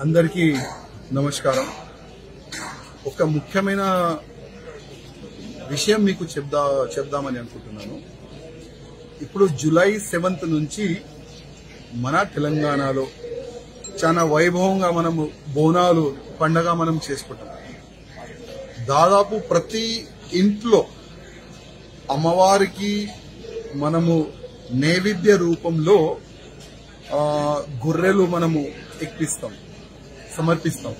అందరికీ నమస్కారం. ఒక ముఖ్యమైన విషయం మీకు చెప్దా చెప్దామని అనుకుంటున్నాను. ఇప్పుడు జూలై సెవెంత్ నుంచి మన తెలంగాణలో చాలా వైభవంగా మనము బోనాలు పండగ మనం చేసుకుంటాం. దాదాపు ప్రతి ఇంట్లో అమ్మవారికి మనము నైవేద్య రూపంలో గొర్రెలు మనము ఎక్కిస్తాం. సమర్పిస్తాం.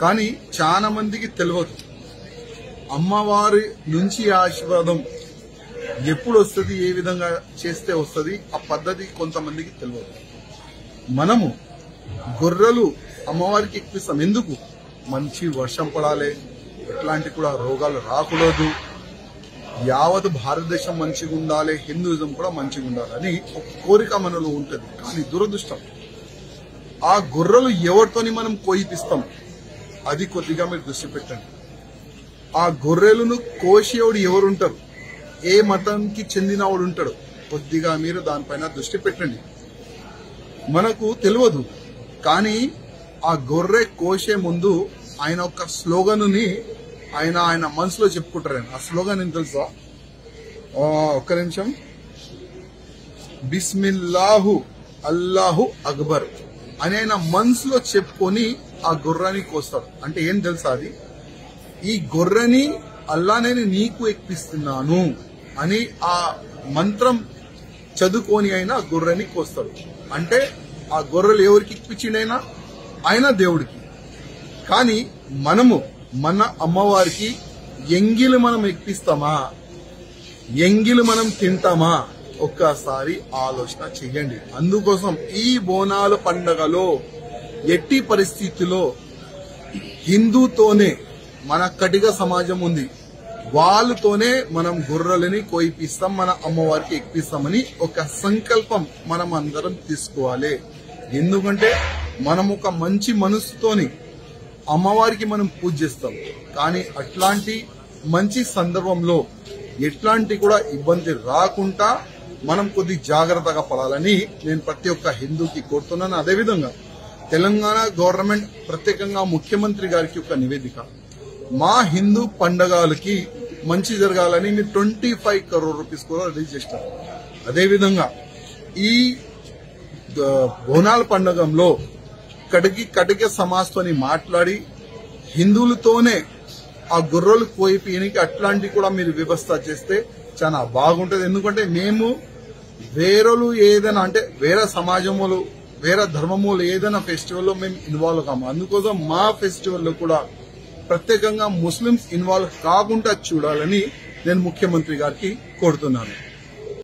కానీ చాలా మందికి తెలియదు అమ్మవారి నుంచి ఆశీర్వాదం ఎప్పుడు వస్తుంది ఏ విధంగా చేస్తే వస్తుంది ఆ పద్ధతి కొంతమందికి తెలియదు మనము గొర్రెలు అమ్మవారికి ఎక్కిస్తాం ఎందుకు? మంచి వర్షం పడాలి ఎట్లాంటి కూడా రోగాలు రాకూడదు. యావత్ భారతదేశం మంచిగా ఉండాలి హిందూయిజం కూడా మంచిగా ఉండాలని ఒక కోరిక మనలో ఉంటుంది. కానీ దురదృష్టం. ఆ గొర్రెలు ఎవరితోని మనం కోయిపిస్తాం? అది కొద్దిగా మీరు దృష్టి పెట్టండి. ఆ గొర్రెలను కోసేవుడు ఎవరుంటారు? ఏ మతంకి చెందినవాడు ఉంటాడు? కొద్దిగా మీరు దానిపైన దృష్టి పెట్టండి. మనకు తెలియదు. కానీ ఆ గొర్రె కోసే ముందు ఆయన ఒక స్లోగన్ని ఆయన ఆయన మనసులో చెప్పుకుంటారు ఆయన ఆ స్లోగన్ ఏం తెలుసా? ఒక్క నిమిషం. బిస్మిల్లాహు అల్లాహు అక్బర్. ఆయన మనసులో చెప్పుకొని ఆ గొర్రెని కోస్తాడు. అంటే ఏం తెలుసా అది? ఈ గొర్రెని అల్లానే నీకు ఎక్కిస్తున్నాను అని ఆ మంత్రం చదువుకొని అయినా గొర్రెని కోస్తాడు. అంటే ఆ గొర్రెలు ఎవరికి ఇప్పించిండైనా? ఆయన దేవుడికి. కానీ మనము మన అమ్మవారికి ఎంగిలు మనం ఎక్కిస్తామా? ఎంగిలు మనం తింటామా? ఒక్కసారి ఆలోచన చెయ్యండి. అందుకోసం ఈ బోనాల పండగలో ఎట్టి పరిస్థితిలో హిందూతోనే మన కటిక సమాజం ఉంది. వాళ్ళతోనే మనం గొర్రెలని కోయిపిస్తాం మన అమ్మవారికి ఎక్కిస్తామని ఒక సంకల్పం మనం అందరం తీసుకోవాలి. ఎందుకంటే మనం ఒక మంచి మనసుతోని అమ్మవారికి మనం పూజ చేస్తాం. కానీ అట్లాంటి మంచి సందర్భంలో ఎట్లాంటి కూడా ఇబ్బంది రాకుండా మనం కొద్ది జాగ్రత్తగా పడాలని నేను ప్రతి ఒక్క హిందూకి కోరుతున్నాను. అదేవిధంగా తెలంగాణ గవర్నమెంట్ ప్రత్యేకంగా ముఖ్యమంత్రి గారికి ఒక నివేదిక. మా హిందూ పండగలకి మంచి జరగాలని మీరు ట్వంటీ ఫైవ్ కరోడ్ రూపీస్ కూడా రిలీజ్ చేస్తారు. అదేవిధంగా ఈ బోనాల పండగంలో కడికి కటిక సమాజ్తోని మాట్లాడి హిందువులతోనే ఆ గొర్రెలు కోయిపోయానికి అట్లాంటి కూడా మీరు వ్యవస్థ చేస్తే చాలా బాగుంటది. ఎందుకంటే మేము వేరేలు ఏదైనా అంటే వేరే సమాజములు వేరే ధర్మములు ఏదైనా ఫెస్టివల్లో మేము ఇన్వాల్వ్ కాము. అందుకోసం మా ఫెస్టివల్లో కూడా ప్రత్యేకంగా ముస్లిమ్స్ ఇన్వాల్వ్ కాకుండా చూడాలని నేను ముఖ్యమంత్రి గారికి కోరుతున్నాను.